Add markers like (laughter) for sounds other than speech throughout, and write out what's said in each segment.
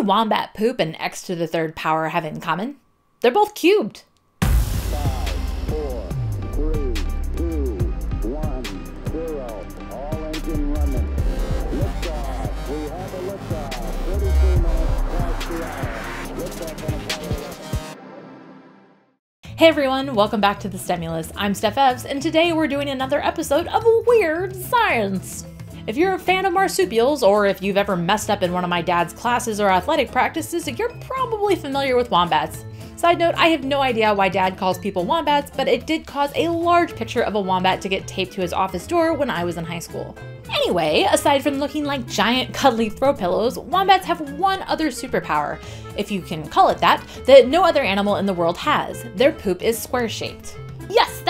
wombat poop and x to the third power have in common? They're both cubed. Five, four, three, two, one, zero. All engine running. Liftoff. We have a liftoff. 33 minutes past the hour. Liftoff on Apollo Hey everyone, welcome back to The STEMulus. I'm Steph Evz, and today we're doing another episode of Weird Science. If you're a fan of marsupials, or if you've ever messed up in one of my dad's classes or athletic practices, you're probably familiar with wombats. Side note, I have no idea why dad calls people wombats, but it did cause a large picture of a wombat to get taped to his office door when I was in high school. Anyway, aside from looking like giant (laughs) cuddly throw pillows, wombats have one other superpower, if you can call it that, that no other animal in the world has. Their poop is square shaped.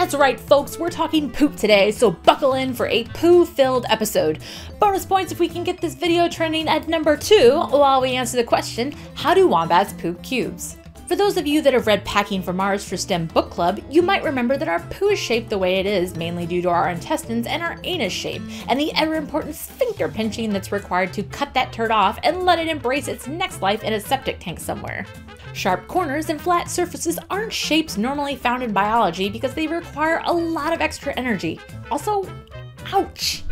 That's right, folks. We're talking poop today, so buckle in for a poo filled episode. Bonus points if we can get this video trending at number two while we answer the question How do wombats poop cubes? For those of you that have read Packing for Mars for STEM Book Club, you might remember that our poo is shaped the way it is mainly due to our intestines and our anus shape, and the ever important sphincter pinching that's required to cut that turd off and let it embrace its next life in a septic tank somewhere. Sharp corners and flat surfaces aren't shapes normally found in biology because they require a lot of extra energy. Also, ouch!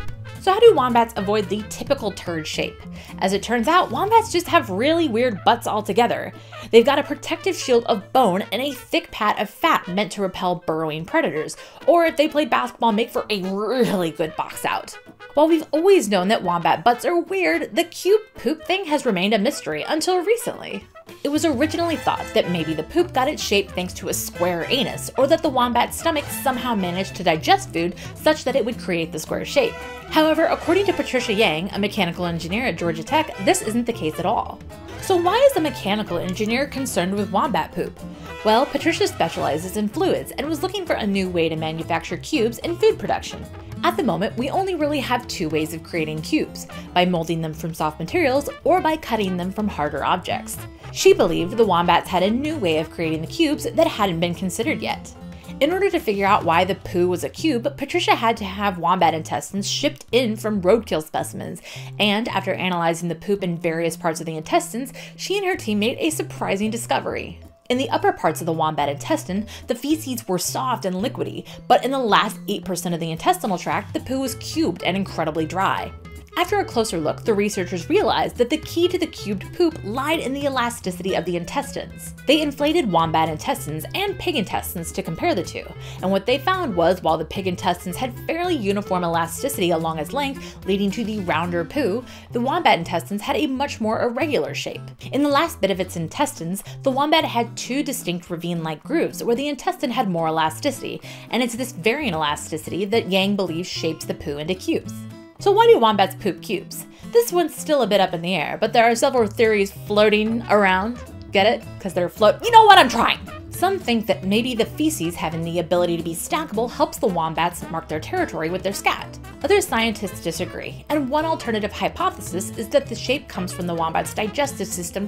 So, how do wombats avoid the typical turd shape? As it turns out, wombats just have really weird butts altogether. They've got a protective shield of bone and a thick pad of fat meant to repel burrowing predators, or if they played basketball, make for a really good box out. While we've always known that wombat butts are weird, the cute poop thing has remained a mystery until recently. It was originally thought that maybe the poop got its shape thanks to a square anus, or that the wombat's stomach somehow managed to digest food such that it would create the square shape. However, according to Patricia Yang, a mechanical engineer at Georgia Tech, this isn't the case at all. So, why is a mechanical engineer concerned with wombat poop? Well, Patricia specializes in fluids and was looking for a new way to manufacture cubes in food production. At the moment, we only really have two ways of creating cubes by molding them from soft materials or by cutting them from harder objects. She believed the wombats had a new way of creating the cubes that hadn't been considered yet. In order to figure out why the poo was a cube, Patricia had to have wombat intestines shipped in from roadkill specimens, and after analyzing the poop in various parts of the intestines, she and her team made a surprising discovery. In the upper parts of the wombat intestine, the feces were soft and liquidy, but in the last 8% of the intestinal tract, the poo was cubed and incredibly dry. After a closer look, the researchers realized that the key to the cubed poop lied in the elasticity of the intestines. They inflated wombat intestines and pig intestines to compare the two, and what they found was while the pig intestines had fairly uniform elasticity along its length, leading to the rounder poo, the wombat intestines had a much more irregular shape. In the last bit of its intestines, the wombat had two distinct ravine-like grooves where the intestine had more elasticity, and it's this varying elasticity that Yang believes shapes the poo into cubes. So why do wombats poop cubes? This one's still a bit up in the air, but there are several theories floating around. Get it? Because they're float- You know what I'm trying! Some think that maybe the feces having the ability to be stackable helps the wombats mark their territory with their scat. Other scientists disagree, and one alternative hypothesis is that the shape comes from the wombat's digestive system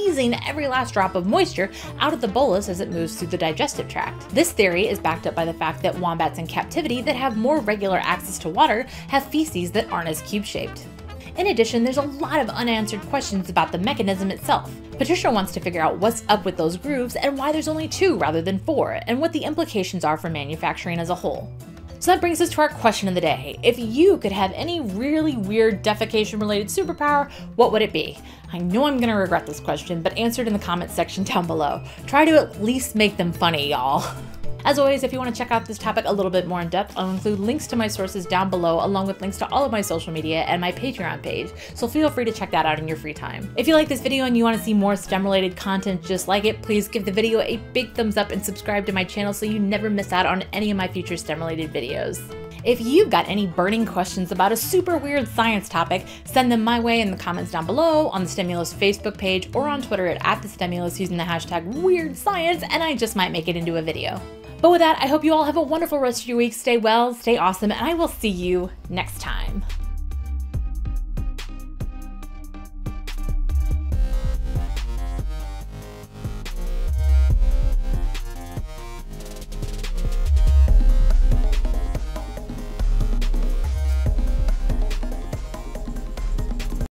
squeezing every last drop of moisture out of the bolus as it moves through the digestive tract. This theory is backed up by the fact that wombats in captivity that have more regular access to water have feces that aren't as cube shaped. In addition, there's a lot of unanswered questions about the mechanism itself. Patricia wants to figure out what's up with those grooves and why there's only two rather than four, and what the implications are for manufacturing as a whole. So that brings us to our question of the day. If you could have any really weird defecation related superpower, what would it be? I know I'm gonna regret this question, but answer it in the comments section down below. Try to at least make them funny, y'all. (laughs) As always, if you want to check out this topic a little bit more in depth, I'll include links to my sources down below, along with links to all of my social media and my Patreon page, so feel free to check that out in your free time. If you like this video and you want to see more STEM related content just like it, please give the video a big thumbs up and subscribe to my channel so you never miss out on any of my future STEM related videos. If you've got any burning questions about a super weird science topic, send them my way in the comments down below, on the STEMulus Facebook page, or on Twitter at, at the STEMulus using the hashtag Weird Science, and I just might make it into a video. But with that, I hope you all have a wonderful rest of your week. Stay well, stay awesome, and I will see you next time.